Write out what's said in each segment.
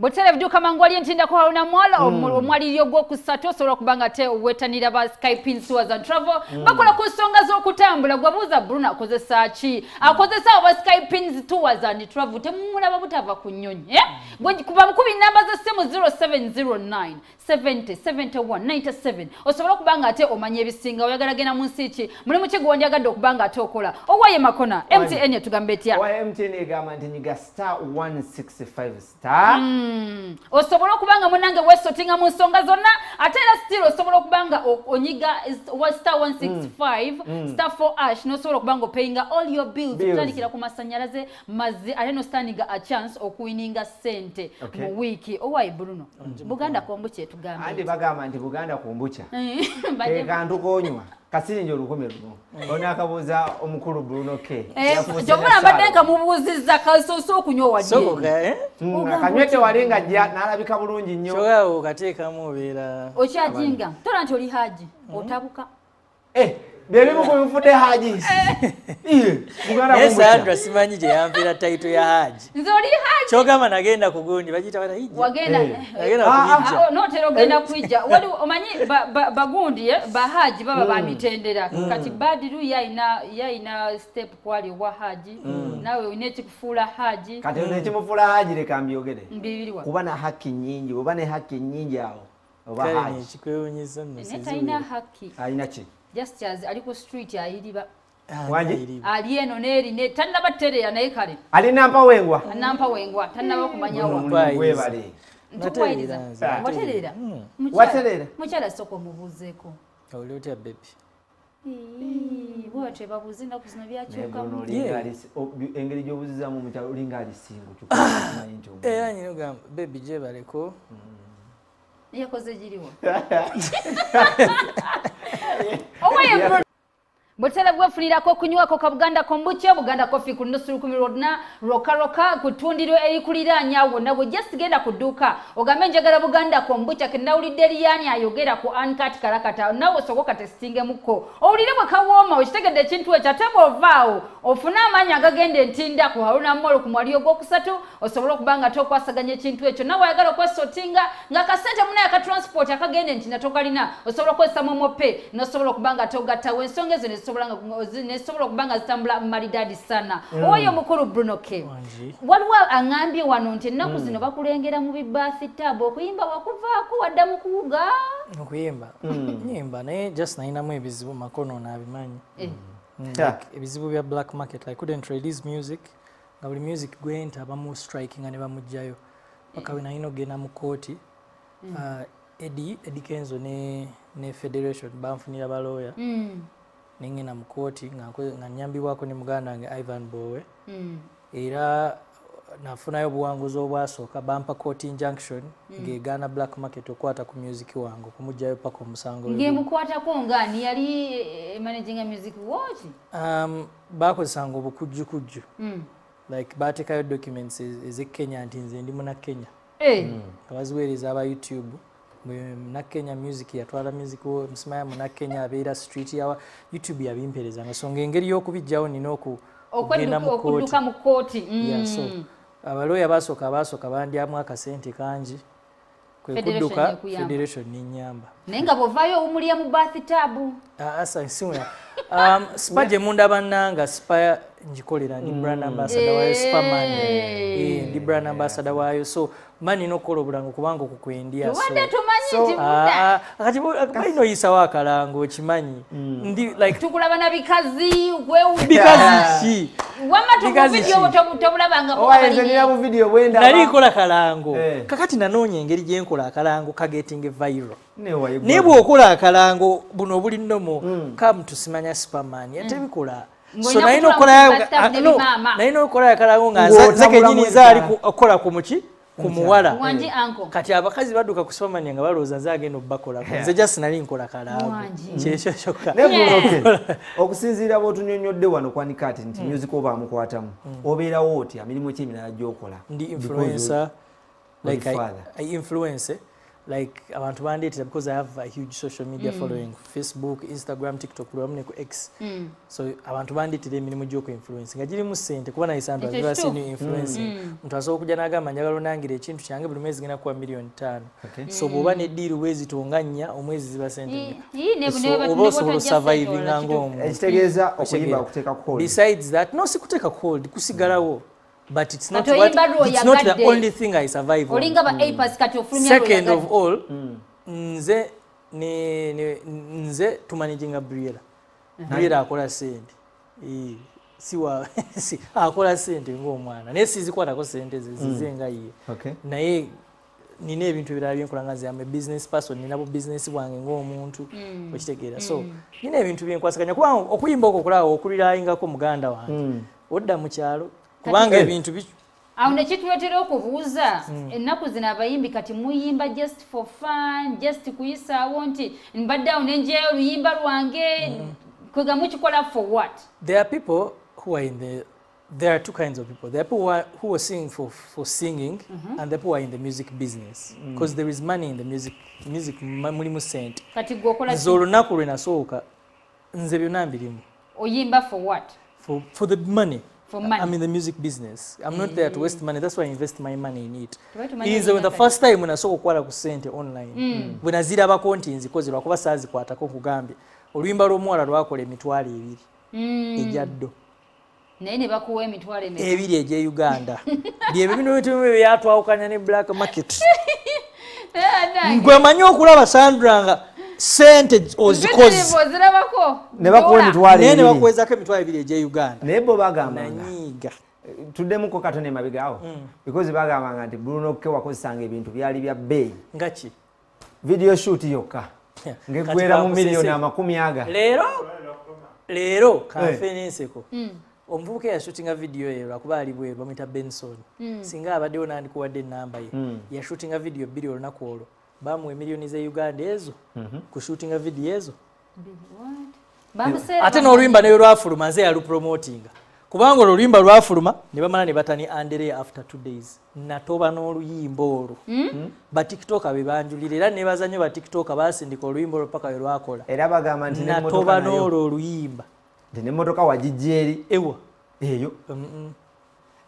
bwotera ebiduuka mangu wali entindako haruna mwala omwaliriro gwokusatu osobola okuba nga te wetanira ba skypin tours and travel. Bakola ku nsonga z'okutambula gwabuuza bruno akozesa ki? Akozesa aba skypins tours and travel. Temumulaba butava ku nnyonyi eh? Gwe- kuba mukubi namba z'essimu 0709 70 71 97 osobola okuba nga ate omanya ebisinga oyagala genda mu nsi ki? Mulimu ki gwondyagadde okuba nga ate okola? Owaye makona mtn etugamba etya? Mtn egamba nti nyiga star 165 star. Mm. Osobola okuba nga munange wesotinga mu nsonga zonna ate era still osobola okuba nga o- onyiga star 165 star 4 ash nosobola okuba nga opayinga all your bills Bills. okutandikira ku masanyalaze mazzi ate nostandiga a chance okuwininga sente Okay. mu wiiki owayi bruno? Buganda kombu kyetugamba andi bagamba nti buganda kumbucha Bajje- kekantu konywa kasirinja olukumi luno onakabuuza omukulu bruno k. Eh, ne mbadde nka mubuuzizza kasoose okunywa ka eh? Mm, otya? wali ng'ajja n'alabika bulungi nnyo. Okateekamu obeera. Okyajinga tola nti oli haji otabuka Eh, byebimu ku bifudde haji Iye, andra simanyi gye yampeera taito ya haji. Nze oli haji kyogamba nagenda kugundi bagiyita bata hijja Eh. nagenda Ah, ah, oh, notera ogenda kwijja wali omanyi ba- ba- bagundi eh, bahaji baba bamitendera kati badiru yayina step kwali wa haji. Nawe olina ekikufuula haji. Kati ono ekimufuula haji leka mbyogere mbibiriwa kuba na haki nyingi oba ne haki nyingi awo oba Kwa haji. nekikwewunyisa alina ki just as ali ku street ayiriba. Wangi? ali eno neeri ne tannaba terera naye kale. Alina mpawengwa nampa wengwa tannaba kumanyawa nze, waterera Waterera? mukyala sooka omubuuzeeko oli otya bebi bwatyo babuuza ennaku zino naye byakyukamu Bruno Yeah. olinga ali- o- engeri gy'obuzizamu omukyalo olinga alisingu kyokkimanyi nti omu- era nyina ogamba bebi gyebaleko. Yakoze giriwa owaye butera bwefunirako okunywako ka buganda kombucha buganda kofi ku nusu lukumi lwonna rokaroka ku ttundiro erikuliraanya wonna bwe just genda ku dduuka ogambe njagala buganda kombucha kenawulidde eriyani ayogera ku ankat karakata. Nawe osoboka testingemuko owulire bwe kawooma okitegedde ekintu ekyo ate bw'ovaawo ofune amaanyi agagenda entinda ku haruna molo ku mwali ogwokusatu osobole okuba nga tokwasaganya ekintu ekyo. Nawe oyagala okwesotinga nga kasente munaye aka transport akagenda entinda tokalina osobola okukozesa momope nosobola okuba nga togattawo. Ensonga ezo nezisobola nga- zi- nezisobola okuba nga zitambula maridadi sana. Oyo omukulu bruno k. Wangi. waliwo aŋambye wano nti ennaku zino bakulengera mu bibaasi taabu okuyimba wakuvaako wadda mu kuwuga. Okuyimba? Nyimba naye just nalinamu ebizibu makono naabimanyi Eh, Mm, ebizibu bya black market i couldn't release music nga buli music gwenta bamu striking nga ne bamugjayo paka we nalina ogenda mu kooti uh, edi edi kenzo ne, ne federation banfunira balooya. Mm, nengenda mu kooti nga nyambibwako ne muganda wange ivan bowe. Era nafunayo obuwanguzi obwasooka bampa court injunction ng'egaana black market okukwata ku music wange okumugjayo paka omusango ngemukwatako ngaani yali eh, managing music watch? Um, bakozesanga obukujjukujju Mm. like bateekayo documents ez- ez'ekenya nti nze ndi munakenya Eh, nga baziweereza aba youtube munakenya music yatwala music musimaya munakenya abeera street yawa youtube yabimperezanga so ng'engeri y'okubijjawo nina oku- okugenda mu kooti so abalooya basooka basooka bandyamu akasente kangi. Kwe Federation kudduka federation nenyamba. Naye nga bwovaayo owumulya mu bathitabu asa nsiwuna um, spa gye mundaba nanga spa ngikolera ndi brand ambassador wayo spaman Eh, ndi brand ambassador waayo so mba nina okukola obulango kubanga okukwendya so. Tumanyi nti Ah, ah, kati balina oyisawo akalango okimanyi? Ndi like tukulaba na bikazi gwewuga bikazi ki? Wamma Bikazi tukuvidiyo ki? tobulabangako owayenze nina mu vidiyo bwendaba nali nkola kalango Eh. kakati nanoonya engeri gye nkola akalango kagetinga viral. Newayegwa naye bw'okola akalango buno obuli nnomo kam tusimanya superman. Ate bikola so nalina kutula okolayo mu staff ne bimaama. nalina okolayo akalango nga Ng'otabula ze kenyini zaali ekitala. okukola ku muki? Ku muwala. Wangi anko kati abakazi badduka ku superman nga balowooza nze agenda obbakolako. Nze just nali nkola kalango Wangi. kyekyo kyokka. Okusinziira bwotunyonyodde wano kwanikati nti music oba amukwatamu obeerawo otya? Mirimu ki emirala gyokola? Ndi influencer like I, influence like abantu bandeetera because i have a huge social media following facebook instagram tiktok buli wamu ne ku x so abantu bandeetera emirimu gy'okuinfluence nga girimu ssente kuba never kituufu. seen you influencing muntu asobola okujja n'agamba njagala onangira ekintu kyange buli mwezi genda kuwa miliyoni ttaano Okay. so bw'oba neddiiru bwezitonga nnya omwezi ziba sente oba osobola wala ng'omuntu ekitegeeza okuyimba okuteeka ku hold. besides that no sikuteeka cold kusigalawo but it's not, what, it's not the only thing i survive on. ofulumya second of all nze ne, ne, nze tumaniginga briera briera akola sente siwa si, akola sente ngaomwana naye sizikwatako sente ze zize nga ye. Okay. naye nina ebintu ebirala byenkola nga ziyamba business person ninabo business bwange ngaomuntu okitegeera. So nina ebintu byenkwasaganya. Kubanga okuyimba okwo kulaba okulirayingako muganda wange. Odda mu kyalo kubanga Eh. ebintu bi- awo nekituletera okubuuza ennaku zino abayimbi kati muyimba just for fun just kuyisaawo nti mbadde awo nenjeyo oluyimba lwange kwega mukikola for what? There are people who are in the there are two kinds of people. There are people who are, who are singing for, for singing and the people who are in the music business. Because there is money in the music music mulimu sente. Kati gwe okola nze olunaku lwe nasooka nze byonna mbirimu. Oyimba for what? For, for the money For money. I'm in the music business. I'm not there to waste money. That's why I invest my money in it. Nze when the first time nasooka okukwala ku ssente online bwe nazirabako nti nzikoze lwakuba saazikwatako nkugambye oluyimba lw'omuwala lwakola emitwalo ebiri. Ejya ddo. Naye ne bakuwa emitwalo emeka? Ebiri egy'e uganda. Byebyo bino bintu bimu byatwawukanya ne black market. Gwe manyi okulaba sandra nga sente ozikoze. ne bakuwa emitwalo naye ne ebiri. bakuwezako emitwalo ebiri egy'e uganda. Naye bo bagambanga tuddemuko katono emabegaawo because bagambanga nti bruno ke wakozesanga ebintu byali bya bbeeyi. Nga ki? Video shoot yokka. Kati ngaeggwera mu miliyoni amakumi aga. Leero? Leero kanfe n'enseko. Omuvubuka eyashutinga vidiyo eyo lwakuba ali bweru bamwita benson. Singa abaddewo nandikuwadde enamba ye. Yashutinga vidiyo bbiri olunaku olwo bamuwa emiliyoni ze uganda ezo kushutinga vidiyo ezo. Ate n'oluyimba neyo lwafuluma nze yalupromotinga kubanga olwo oluyimba lwafuluma ne bamala ne batani andere after two days. Natoba n'oluyimba olwo. Batikitoka be banjulira era nebaza nnyo batikitoka basindika oluyimba olwo paka we lwakola. Era bagamba nti natoba nayo n'olwo oluyimba. Nti n'emmotoka wagijja eri ewa. Eyo.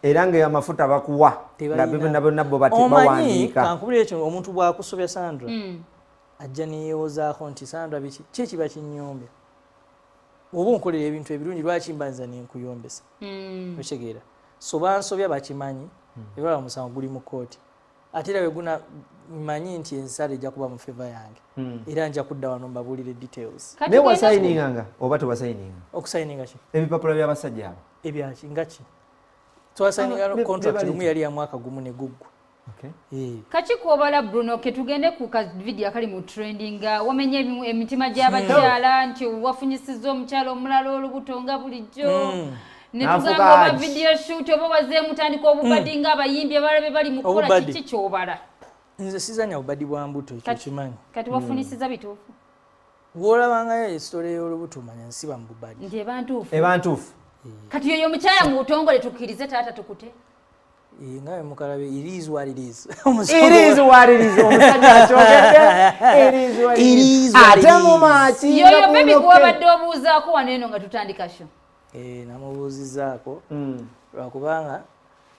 Era nga amafuta bakuwa. Nga byonna byonna bo bawandiika. kankubira ekyo omuntu bwakusobya sandra ajja neyewozaako nti sandra biki ki ekiba kinyombya oba onkolera ebintu ebirungi lwaki mbanza nenkuyombesa? Okitegeera. So bansobya bakimanyi ebala omusango guli mu kooti ate era weguna manyi nti ensala ejja kuba mu feva yange. Era nja kudda wano mbabuulire details. Naye gwe wasayininganga oba tewasayininga okusayininga ki? Ebipapula by'abasajja abo. Ebyaki nga ki twasayininga be- contract lumu yali ya mwaka gumu ne guggwa Okay. Eh. kaki kwobala bruno ke tugende ku ka vidiyo akali mu trending nga wamenya emi- emitima gy'abakyala nti wafunyisiza omukyala omulala olubuto nga bulijjo. Mm. ne N'afuka tugamba oba vidiyo shoot oba wazeemutandika obubadi nga abayimbi abalabe bali mu kukola Obubadi. kiki kyobala. Nze sizanya bubadi bwa mbuto ekyo Kati- kimanyi. kati wafunisiza bituufu? Bwolabangayo esitole y'olubuto manya nsiba mu bubadi nti eba ntuufu eba ntuufu kati yoyo omukyala mu butongole tukkirize taata tukute. Nga bwe mukalabe iriis what it is. Irizi waririzi omusajja akyogedde. Irizi It is. Waririzi what it ate is. mu maaki yoyo bebi gwabadde obuuzaako wano eno nga tutandika sho namubuuzizaako. Mm. lwakubanga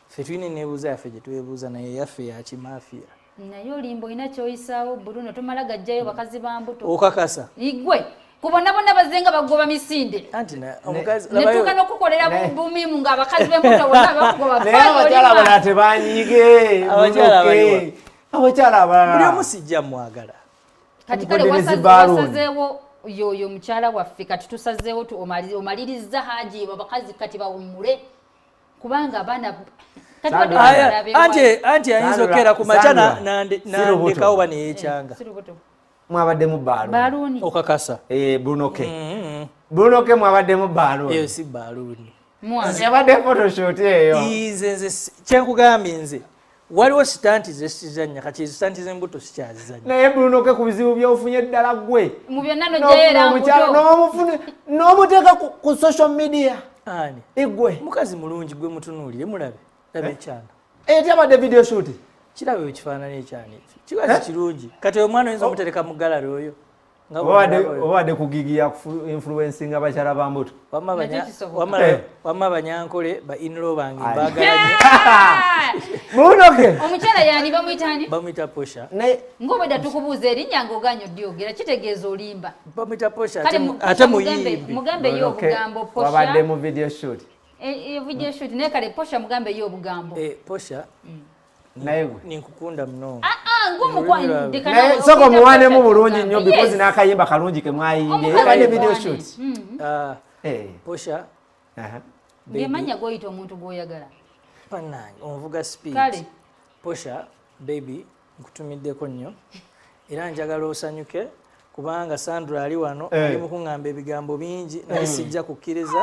ffe tulina eneebuuza yaffe gye twebuuza naye yaffe yakimafiya naye olimba olina kyoyisaawo bruno tomala gajjayo bakazi ba mbuto. Okakasa. Igwe ku bonna bonna bazze nga bagoba misinde anti na- omukazi netuuka labayo n'okukolera Ne- bumimu ng'abakazi b'embuto bonna bakugoba naye abakyala abalala tebanyiige Abakyala Bunoke. abaliwa? abakyala buli abalala omu sijja mwagala kati kale Mukodde ne wasaze- zibaaluuni. wasazeewo yoyo mukyala waffe kati tusazeewo tu- omali- omaliriza haji abakazi kati bawummule kubanga abaana anti anti ayinza okkeera ku lubuto. nandekawo oba neyekyanga Si lubuto. Mwabaddemu baaluuni. Okakasa. Eh, bunoke. Mhm. bunoke mwabaddemu eyo baaluuni. Si baaluuni. Yabadde photoshoot eyo. Nze kyenkugambye nze waliwo sitanti zesizanya kati sitanti zembuto sikyazizanya naye bunoke ku bizibu byofunye ddala gwe mu byonna n'omuteeka ku- social media. Ani? Igwe mukazi mulungi gwe mutunuulire mulabe. Laba ekyana etyabadde video shoot kiraba ekifaananyi ekyani ekyo kiba kirungi. Kati oyo omwana oyinza omutereka mu galari oyo? Obadde obadde kugigiya influencinga bakyala ba mbuto. Wamma wamma- Eh. ba inlo bange Aye. mbaagala nnyo munoke omukyala yani bamuyitani bamwita posha ngaobwedda tukubuuza erinnya ngaoganya odyogera kitegeeza olimba. Bamwita posha ate muyimbi. Mugambeyo obugambo wabadde posha mu video shoot. Video shoot. Naye kale posha mugambeyo obugambo. Eh, posha Ah, ninkukunda munonga ah, ng'omukwa- naye soka omuwanemu bulungi nnyo because n'akayimba kalungi ke mwayimbye Omukazi yabadde video shoot. Ah, Eh, posha. Aha. ngemanya goyita omuntu gwoyagala. Panange omuvuga speed. Kale. Posha baby nkutumiddeko nnyo. Era njagala osanyuke kubanga sandra ali wano Eh. ali mukuŋŋamba ebigambo bingi naye sijja kukkiriza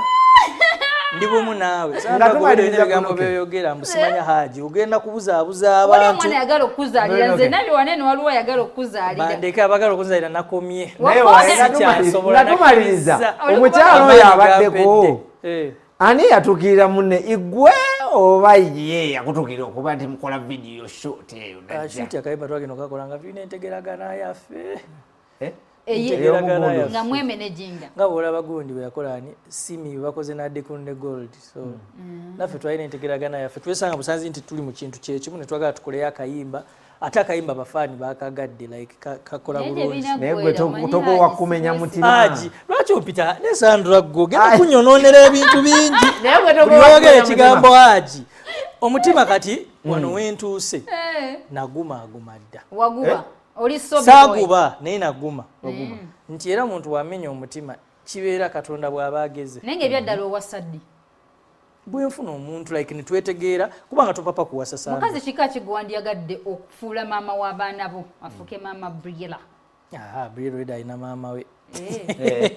ndi bumu naawe. Ebigambo byoyogera mbusimanya haji ogenda kubuzaabuza wali abantu omwana yagala okuzaalira nze nali wanene waliwo yagala okuzaalira bandeke abagala okuzaalira nakomye. Naye Wakoze. wa- nga tumali- Sikyasobola nga tumaliriza nakkiriza. omukyalo oyo abaddeko Eh. ani yatuukirira munne? Igwe oba ye yakutuukirira okuba nti mukola video shoot eyo najja? shuti akayimba twagenda okakola nga tulina entegeragana yaffe Eh? Nga mwemeneginga nga bwolaba gundi bwe yakolani simi bakoze naddeko ne gold so naffe twalina entegeragana yaffe. Twesanga busanzi nti tuli mu kintu kyekimu netwagala tukoleyo akayimba ate akayimba bafaani bakagadde like ka- kakola Naye bulungi. tebina naye gwe gwera, to- omanyi tokowa Haji, kumenya si- mutima. Aji lwaki opita? Ne sandra ggo genda kunyononera ebintu bingi. Oyogera kumenya ekigambo aji omutima kati wano wentuuse. Eh, nagumaaguma dda saaguba naye naguma nti era omuntu wamenya omutima kibeera katonda bw'aba ageze. Naye ngaebyaddala owasa ddi bwenfuna omuntu like nitwetegeera kubanga topapa kuwasa sandra mukazi kika kigwandiyagadde okufuula maama w'abaana bo afuuke maama briela brilred alina maama we. Eh. Eh,